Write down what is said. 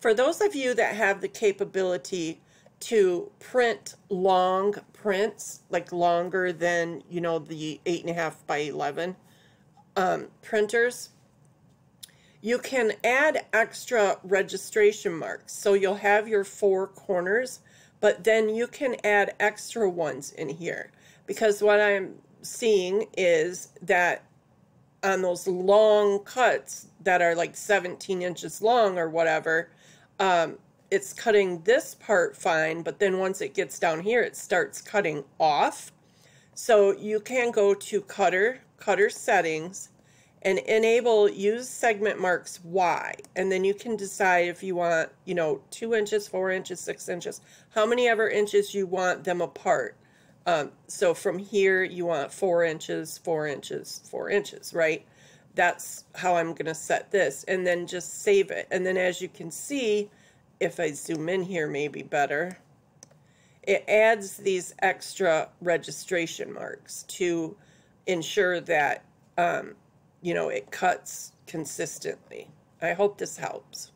For those of you that have the capability to print long prints, like longer than, you know, the 8.5 by 11 um, printers, you can add extra registration marks. So you'll have your four corners, but then you can add extra ones in here. Because what I'm seeing is that on those long cuts that are like 17 inches long or whatever, um, it's cutting this part fine, but then once it gets down here, it starts cutting off. So you can go to cutter, cutter settings, and enable use segment marks Y. And then you can decide if you want, you know, two inches, four inches, six inches, how many ever inches you want them apart. Um, so from here, you want four inches, four inches, four inches, right? That's how I'm going to set this. And then just save it. And then as you can see, if I zoom in here maybe better, it adds these extra registration marks to ensure that, um, you know, it cuts consistently. I hope this helps.